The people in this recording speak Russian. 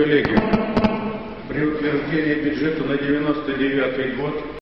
коллеги, при утверждении бюджета на 99 год